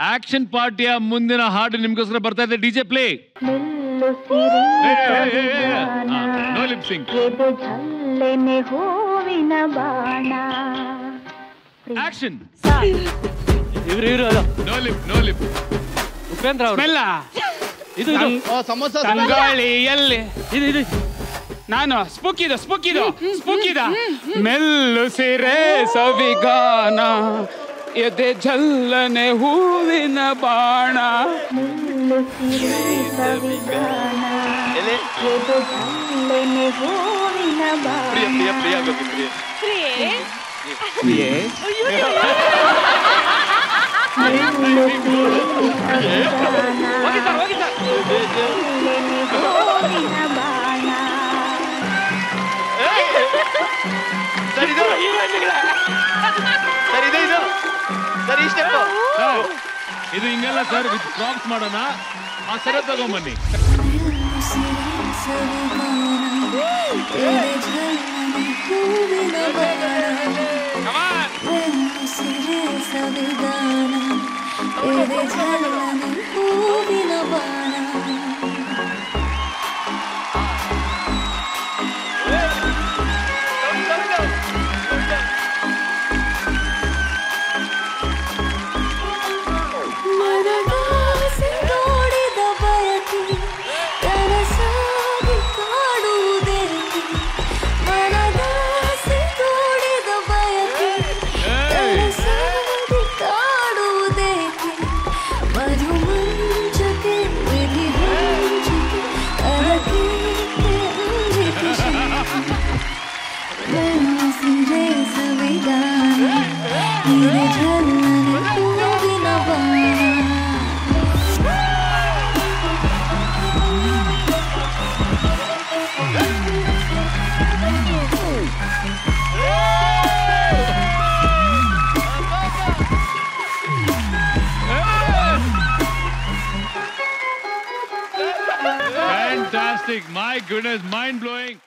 Action ಪಾರ್ಟಿಯ ಮುಂದಿನ ಹಾಡು ನಿಮ್ಗೋಸ್ಕರ ಬರ್ತಾ ಇದೆ. DJ play. ಆಕ್ಷನ್ ಇವ್ರು ಇವ್ರು ಅಲ್ಲ. No lip no lip. Upendra ಅವರು. ಇದು ಇದು. ಸಮೋಸ ತಂಗಾಳಿಯಲ್ಲಿ ಇದು ಇದು. ನಾನು ಸ್ಪುಕ್ಕಿದ ಸ್ಪುಕ್ಕಿದ ಸ್ಪುಕ್ಕಿದ ಮೆಲ್ಲು ಸಿರೆ ಸವಿಗಾನ. ಎದೆ ಝಲ್ಲನೆ ಹೂವಿನ ಬಾಣ ನಿಲ್ಲುಸಿರಿ ಸರಿ ಇದು ಹಿಂಗೆಲ್ಲ ಸರ್ ವಿತ್ ಪ್ರಾಪ್ಸ್ ಮಾಡೋಣ. ಆ ಸರ ತಗೊಂಬನ್ನಿ. ತೋಡಿದ Fantastic. My goodness, mind blowing.